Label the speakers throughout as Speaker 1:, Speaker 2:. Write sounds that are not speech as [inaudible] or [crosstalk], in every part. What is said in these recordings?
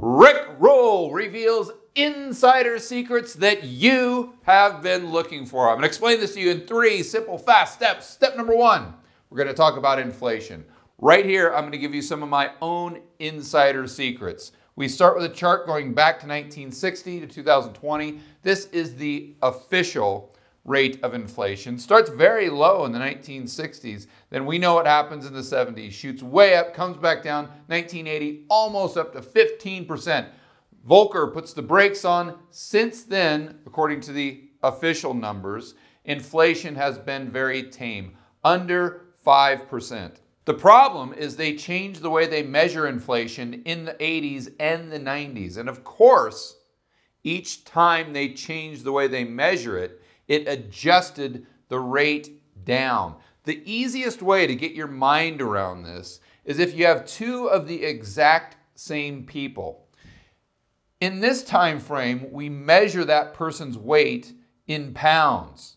Speaker 1: Rick Rule reveals insider secrets that you have been looking for. I'm going to explain this to you in three simple, fast steps. Step number one, we're going to talk about inflation. Right here, I'm going to give you some of my own insider secrets. We start with a chart going back to 1960 to 2020. This is the official rate of inflation. Starts very low in the 1960s. Then we know what happens in the 70s. Shoots way up, comes back down. 1980, almost up to 15%. Volcker puts the brakes on. Since then, according to the official numbers, inflation has been very tame, under 5%. The problem is they changed the way they measure inflation in the 80s and the 90s. And of course, each time they change the way they measure it, it adjusted the rate down. The easiest way to get your mind around this is if you have two of the exact same people. In this time frame, we measure that person's weight in pounds.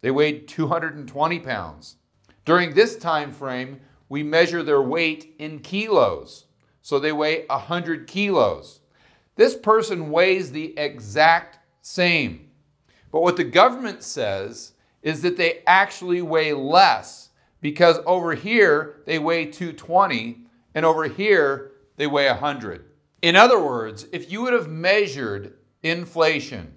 Speaker 1: They weighed 220 pounds. During this time frame, we measure their weight in kilos. So they weigh 100 kilos. This person weighs the exact same. But what the government says is that they actually weigh less because over here they weigh 220 and over here they weigh 100. In other words, if you would have measured inflation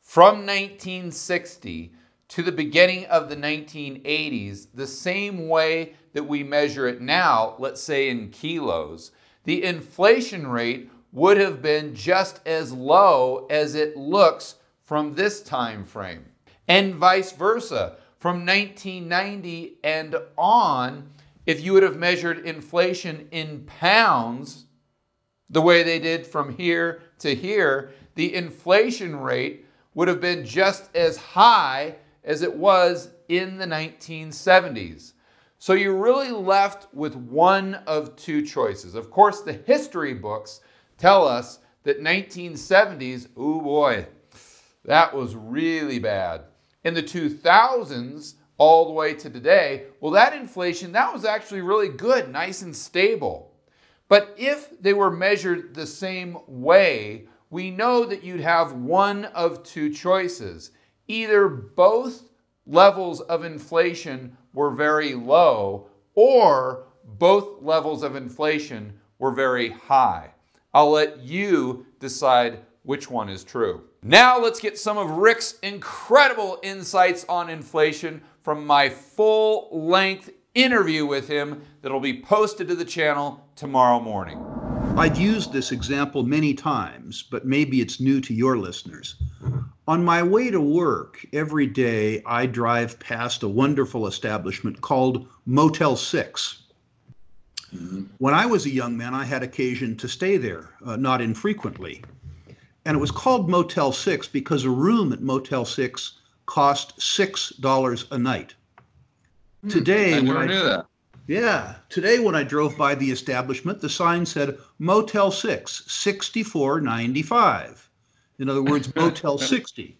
Speaker 1: from 1960 to the beginning of the 1980s the same way that we measure it now, let's say in kilos, the inflation rate would have been just as low as it looks from this time frame. And vice versa. From 1990 and on, if you would have measured inflation in pounds, the way they did from here to here, the inflation rate would have been just as high as it was in the 1970s. So you're really left with one of two choices. Of course, the history books tell us that 1970s, oh boy, that was really bad. In the 2000s, all the way to today, well, that inflation, that was actually really good, nice and stable. But if they were measured the same way, we know that you'd have one of two choices. Either both levels of inflation were very low, or both levels of inflation were very high. I'll let you decide which one is true. Now let's get some of Rick's incredible insights on inflation from my full length interview with him that'll be posted to the channel tomorrow morning.
Speaker 2: I've used this example many times, but maybe it's new to your listeners. On my way to work, every day I drive past a wonderful establishment called Motel 6. Mm-hmm. When I was a young man, I had occasion to stay there, uh, not infrequently. And it was called Motel 6 because a room at Motel 6 cost $6 a night.
Speaker 3: Hmm, today, I never I, knew that.
Speaker 2: Yeah. Today, when I drove by the establishment, the sign said Motel 6, 64.95. In other words, [laughs] Motel 60.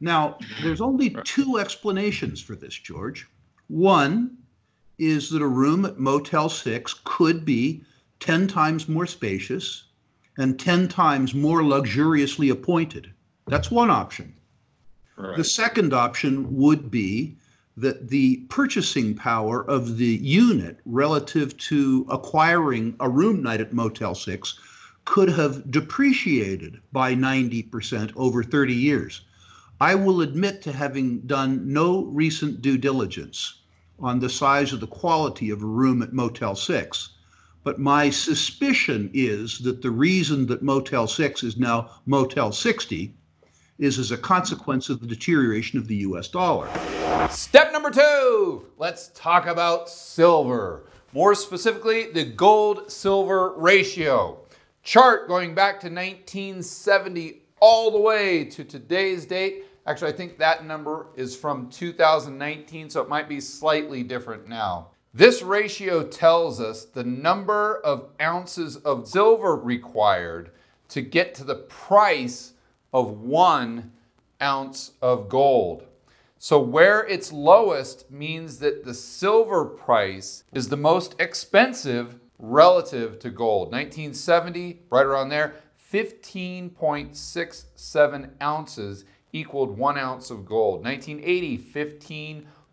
Speaker 2: Now, there's only two explanations for this, George. One is that a room at Motel 6 could be 10 times more spacious and 10 times more luxuriously appointed. That's one option. Right. The second option would be that the purchasing power of the unit relative to acquiring a room night at Motel 6 could have depreciated by 90% over 30 years. I will admit to having done no recent due diligence on the size of the quality of a room at Motel 6. But my suspicion is that the reason that Motel 6 is now Motel 60 is as a consequence of the deterioration of the US dollar.
Speaker 1: Step number two let's talk about silver. More specifically, the gold silver ratio. Chart going back to 1970 all the way to today's date. Actually, I think that number is from 2019, so it might be slightly different now. This ratio tells us the number of ounces of silver required to get to the price of one ounce of gold. So, where it's lowest means that the silver price is the most expensive relative to gold. 1970, right around there, 15.67 ounces equaled one ounce of gold. 1980,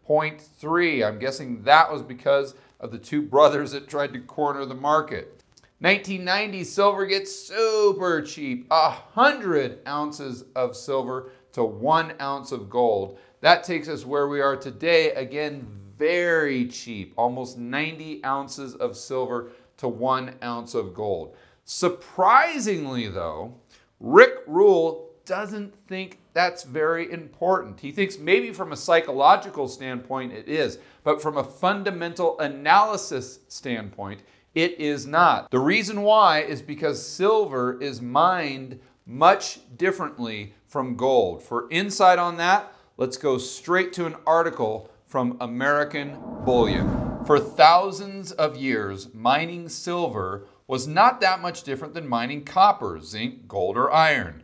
Speaker 1: 15.3. I'm guessing that was because of the two brothers that tried to corner the market. 1990, silver gets super cheap. A hundred ounces of silver to one ounce of gold. That takes us where we are today. Again, very cheap, almost 90 ounces of silver to one ounce of gold. Surprisingly, though, Rick Rule doesn't think that's very important. He thinks maybe from a psychological standpoint it is, but from a fundamental analysis standpoint, it is not. The reason why is because silver is mined much differently from gold. For insight on that, let's go straight to an article from American Bullion. For thousands of years, mining silver was not that much different than mining copper, zinc, gold, or iron.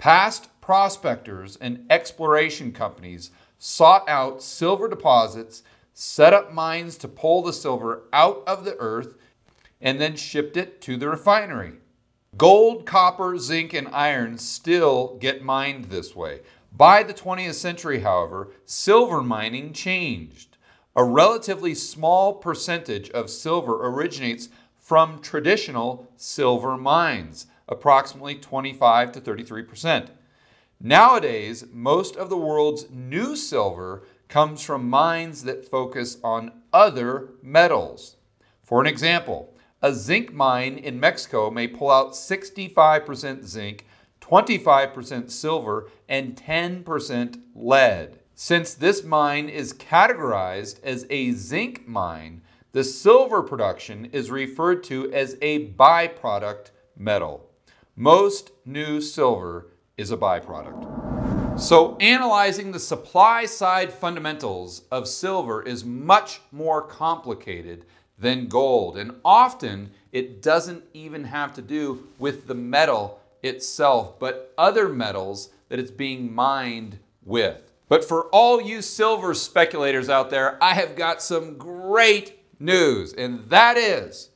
Speaker 1: Past prospectors and exploration companies sought out silver deposits, set up mines to pull the silver out of the earth, and then shipped it to the refinery. Gold, copper, zinc, and iron still get mined this way. By the 20th century, however, silver mining changed. A relatively small percentage of silver originates from traditional silver mines, approximately 25 to 33 percent. Nowadays, most of the world's new silver comes from mines that focus on other metals. For an example, a zinc mine in Mexico may pull out 65% zinc 25% silver, and 10% lead. Since this mine is categorized as a zinc mine, the silver production is referred to as a byproduct metal. Most new silver is a byproduct. So, analyzing the supply side fundamentals of silver is much more complicated than gold, and often it doesn't even have to do with the metal itself, but other metals that it's being mined with. But for all you silver speculators out there, I have got some great news, and that is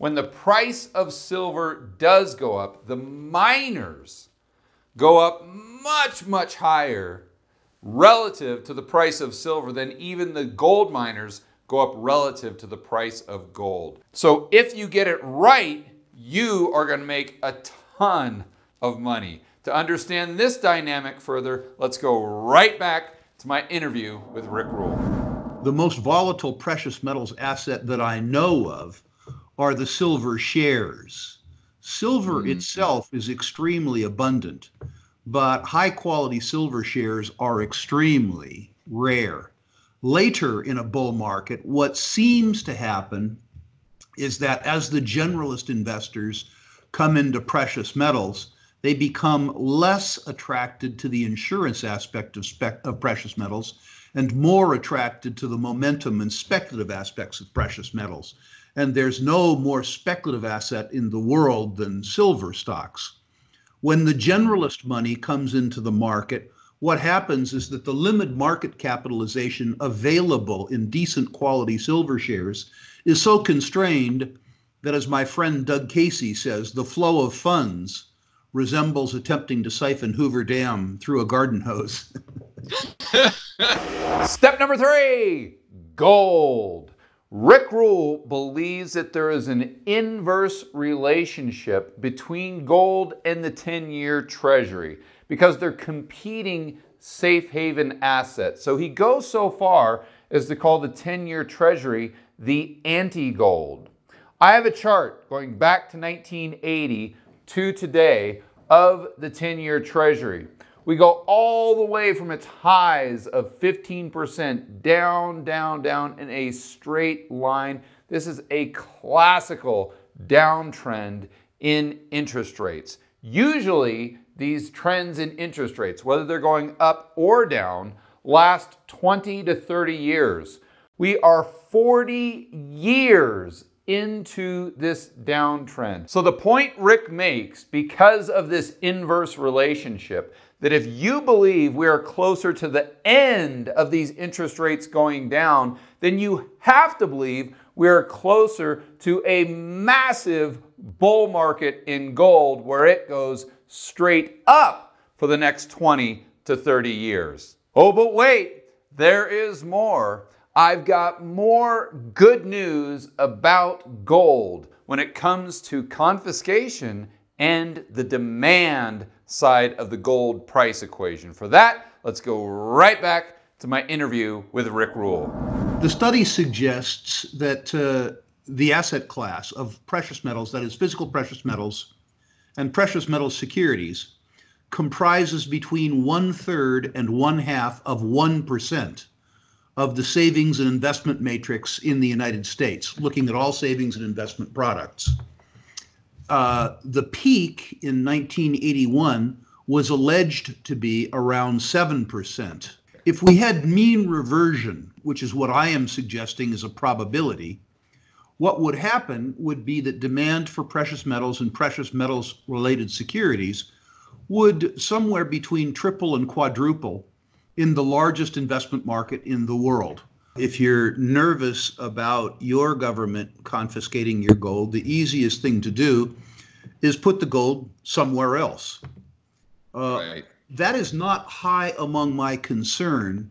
Speaker 1: when the price of silver does go up, the miners go up much, much higher relative to the price of silver than even the gold miners go up relative to the price of gold. So if you get it right, you are going to make a ton of money. To understand this dynamic further, let's go right back to my interview with Rick Rule.
Speaker 2: The most volatile precious metals asset that I know of are the silver shares. Silver mm. itself is extremely abundant, but high quality silver shares are extremely rare. Later in a bull market, what seems to happen is that as the generalist investors come into precious metals, they become less attracted to the insurance aspect of, spec- of precious metals and more attracted to the momentum and speculative aspects of precious metals. And there's no more speculative asset in the world than silver stocks. When the generalist money comes into the market, what happens is that the limited market capitalization available in decent quality silver shares is so constrained that, as my friend Doug Casey says, the flow of funds resembles attempting to siphon Hoover Dam through a garden hose. [laughs]
Speaker 1: Step number three gold. Rick Rule believes that there is an inverse relationship between gold and the 10 year treasury because they're competing safe haven assets. So he goes so far as to call the 10 year treasury the anti gold. I have a chart going back to 1980 to today of the 10 year Treasury. We go all the way from its highs of 15% down, down, down in a straight line. This is a classical downtrend in interest rates. Usually, these trends in interest rates, whether they're going up or down, last 20 to 30 years. We are 40 years into this downtrend. So the point Rick makes, because of this inverse relationship, that if you believe we are closer to the end of these interest rates going down, then you have to believe we're closer to a massive bull market in gold where it goes straight up for the next 20 to 30 years. Oh, but wait, there is more. I've got more good news about gold when it comes to confiscation and the demand side of the gold price equation. For that, let's go right back to my interview with Rick Rule.
Speaker 2: The study suggests that uh, the asset class of precious metals, that is, physical precious metals and precious metals securities, comprises between one third and one half of 1% of the savings and investment matrix in the United States, looking at all savings and investment products. Uh, the peak in 1981 was alleged to be around 7%. If we had mean reversion, which is what I am suggesting is a probability, what would happen would be that demand for precious metals and precious metals related securities would somewhere between triple and quadruple in the largest investment market in the world. If you're nervous about your government confiscating your gold, the easiest thing to do is put the gold somewhere else. Uh, right. That is not high among my concern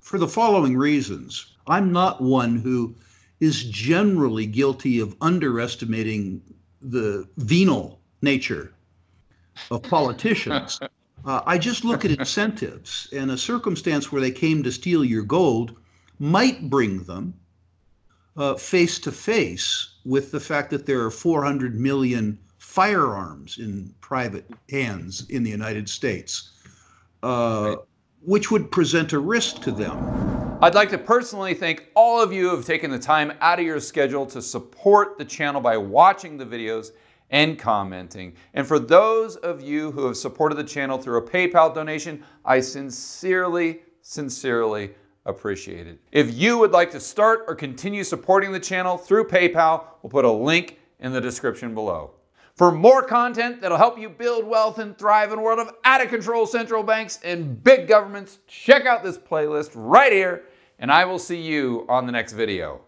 Speaker 2: for the following reasons. I'm not one who is generally guilty of underestimating the venal nature of politicians. [laughs] Uh, I just look at incentives, and a circumstance where they came to steal your gold might bring them face to face with the fact that there are 400 million firearms in private hands in the United States, uh, which would present a risk to them.
Speaker 1: I'd like to personally thank all of you who have taken the time out of your schedule to support the channel by watching the videos and commenting. And for those of you who have supported the channel through a PayPal donation, I sincerely, sincerely appreciate it. If you would like to start or continue supporting the channel through PayPal, we'll put a link in the description below. For more content that'll help you build wealth and thrive in a world of out of control central banks and big governments, check out this playlist right here, and I will see you on the next video.